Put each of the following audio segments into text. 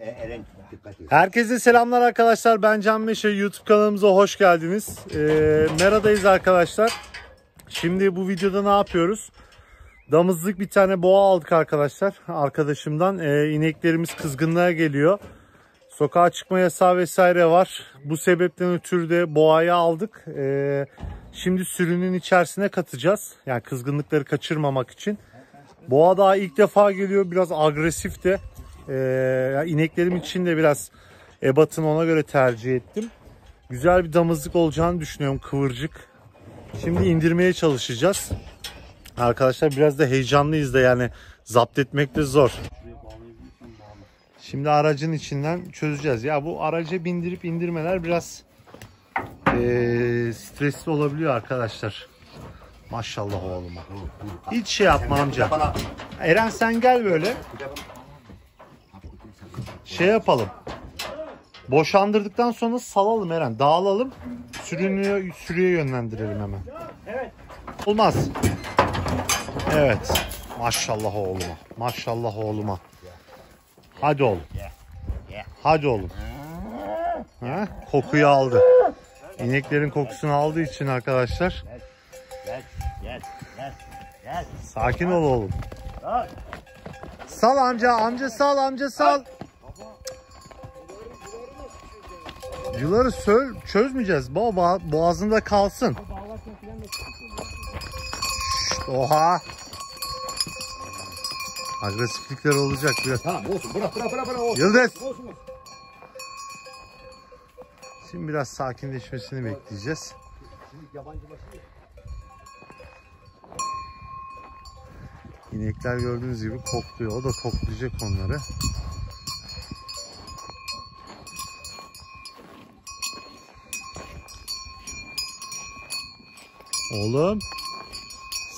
E. Herkese selamlar arkadaşlar. Ben Can Meşe. YouTube kanalımıza hoş geldiniz. Ee, Mera'dayız arkadaşlar. Şimdi bu videoda ne yapıyoruz? Damızlık bir tane boğa aldık arkadaşlar. Arkadaşımdan. Ee, ineklerimiz kızgınlığa geliyor. Sokağa çıkma yasağı vesaire var. Bu sebepten ötürü de boğayı aldık. Ee, şimdi sürünün içerisine katacağız. Yani kızgınlıkları kaçırmamak için. Boğa daha ilk defa geliyor. Biraz agresif de. Yani ineklerim için de biraz ebatını ona göre tercih ettim. Güzel bir damızlık olacağını düşünüyorum. Kıvırcık. Şimdi indirmeye çalışacağız. Arkadaşlar biraz da heyecanlıyız da yani zapt etmek de zor. Şimdi aracın içinden çözeceğiz. Ya bu araca bindirip indirmeler biraz eee, stresli olabiliyor arkadaşlar. Maşallah oğluma. Hiç şey yapma amca. Eren sen gel böyle. Şey yapalım. Boşandırdıktan sonra salalım Eren. Dağılalım. Sürünüyor, sürüye yönlendirelim hemen. Evet. Olmaz. Evet. Maşallah oğluma. Maşallah oğluma. Hadi oğlum. Hadi oğlum. Ha? Kokuyu aldı. İneklerin kokusunu aldığı için arkadaşlar. Sakin ol oğlum. Sal amca, amca sal, amca sal. Yıları söl, çözmeyeceğiz. Baba boğazında kalsın. Şşt, oha. Agresiflikler olacak biraz. Tamam olsun bırak bırak bırak bırak olsun. Yıldız. Olsun olsun. Şimdi biraz sakinleşmesini bekleyeceğiz. Şimdi yabancı başı İnekler gördüğünüz gibi kokluyor. O da koklayacak onları. Oğlum.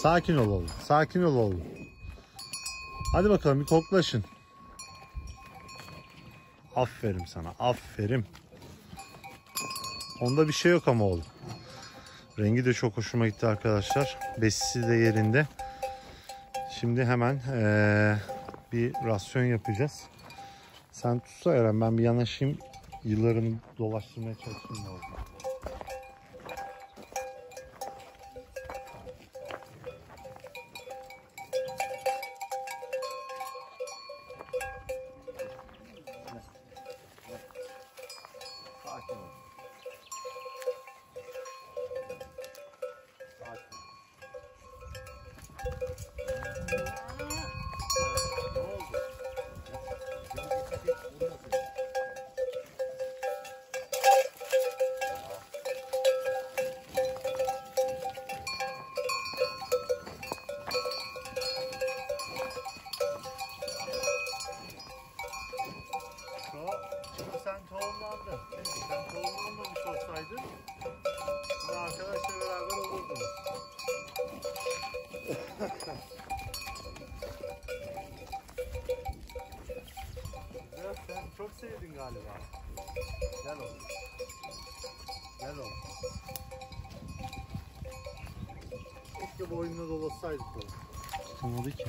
Sakin ol oğlum. Sakin ol oğlum. Hadi bakalım bir koklaşın. Aferin sana. Aferin. Onda bir şey yok ama oğlum. Rengi de çok hoşuma gitti arkadaşlar. Besisi de yerinde. Şimdi hemen eee, bir rasyon yapacağız. Sen tutsa Eren ben bir yanaşayım. Yıllarımı dolaştırmaya çalışayım. da sen tohumlandın. Sen tohumlanmamış olsaydın bu arkadaşla beraber olurdunuz. Biraz sen çok sevdin galiba. Gel oğlum. Gel oğlum. Keşke boynuna dolasaydık oğlum. Tutamadı ki.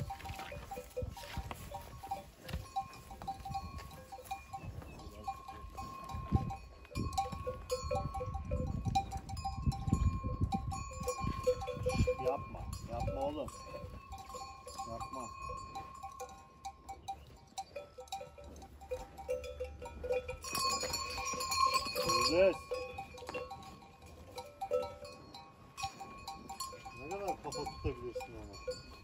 Yapma. Yapma oğlum. Yapma. Yıldız. Ne kadar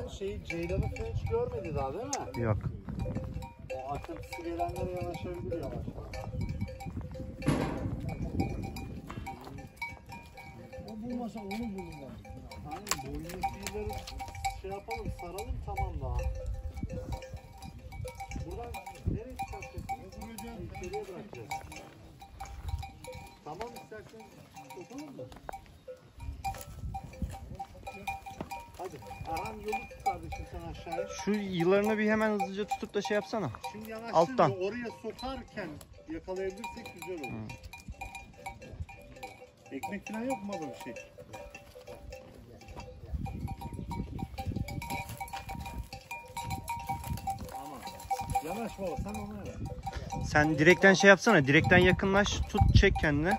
sen şeyi Ceylan'ı hiç görmedin daha değil mi? Yok. O akıntısı gelenlere yanaşabilir yavaş. O bulmasa onu bulurlar. Hani boyunlukileri şey yapalım saralım tamam daha. Buradan nereye çıkartacaksın? Vuracağım. İçeriye bırakacağız. Tamam istersen tutalım mı? Aşağıya. Şu yıllarını bir hemen hızlıca tutup da şey yapsana. Şimdi yanaştır Alttan. oraya sokarken yakalayabilirsek güzel olur. Ekmek falan yok mu baba bir şey? Yanaş baba sen onu yap. Sen direkten şey yapsana. Direkten yakınlaş. Tut çek kendine.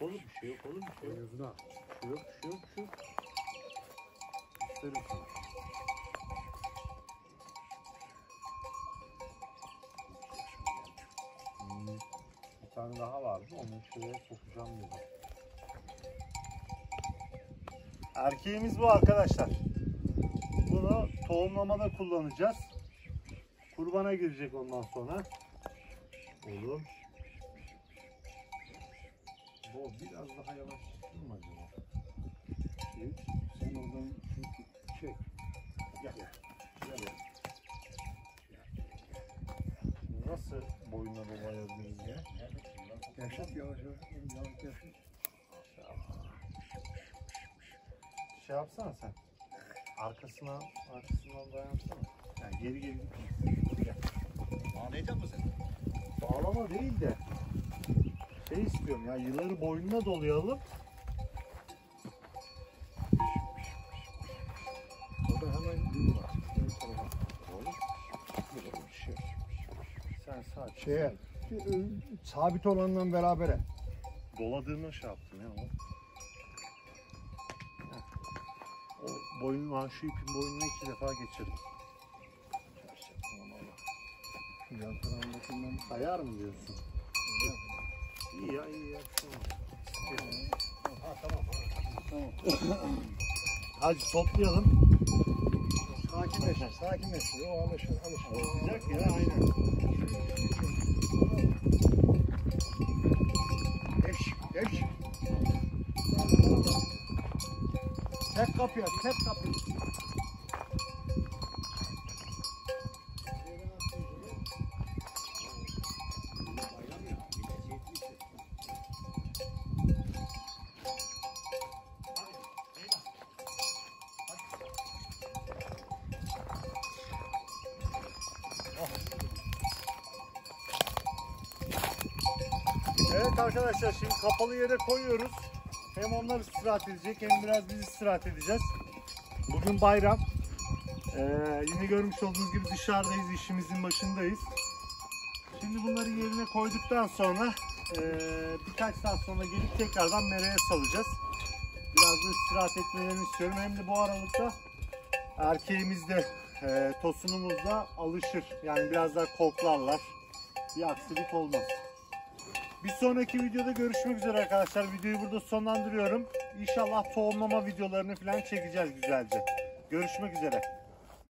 Yok oğlum bir şey yok oğlum bir şey yok. Bir şey yok bir şey yok bir şey yok. İsterim sana. Hmm, Bir tane daha vardı onu şuraya sokacağım dedim. Erkeğimiz bu arkadaşlar. Bunu tohumlamada kullanacağız. Kurbana girecek ondan sonra. Oğlum. Bu biraz daha yavaş tutayım mı acaba? Şey, sen oradan şu çek. Gel gel. Gel Nasıl boyuna dolayabiliriz ya? Gevşet yavaş yavaş. Yavaş gevşet. Şey yapsana sen. Arkasına, arkasından dayansana. Yani geri geri gitme. Gel. Ağlayacak mısın? Bağlama değil de şey istiyorum ya yılları boynuna dolayalım. Orada hemen düğün var. Şey. Sen sadece Şeye, sabit olanla berabere. doladığını şey yaptın ya. O, o boynun şu ipin boynuna iki defa geçirdim. Yan tarafındakinden Kayar mı diyorsun? İyi ya iyi ya. olmaz. Ha tamam. Tamam. Hadi toplayalım. Sakinleş, sakinleş. O alışır, alışır. Olacak ya aynen. Geç, geç. Tek kapıya, tek kapıya. Evet arkadaşlar şimdi kapalı yere koyuyoruz. Hem onlar istirahat edecek hem biraz biz istirahat edeceğiz. Bugün bayram. Ee, yine görmüş olduğunuz gibi dışarıdayız, işimizin başındayız. Şimdi bunları yerine koyduktan sonra ee, birkaç saat sonra gelip tekrardan meraya salacağız. Biraz da istirahat etmelerini istiyorum. Hem de bu aralıkta erkeğimiz de ee, tosunumuz da alışır. Yani biraz daha koklarlar. Bir aksilik olmaz. Bir sonraki videoda görüşmek üzere arkadaşlar. Videoyu burada sonlandırıyorum. İnşallah tohumlama videolarını falan çekeceğiz güzelce. Görüşmek üzere.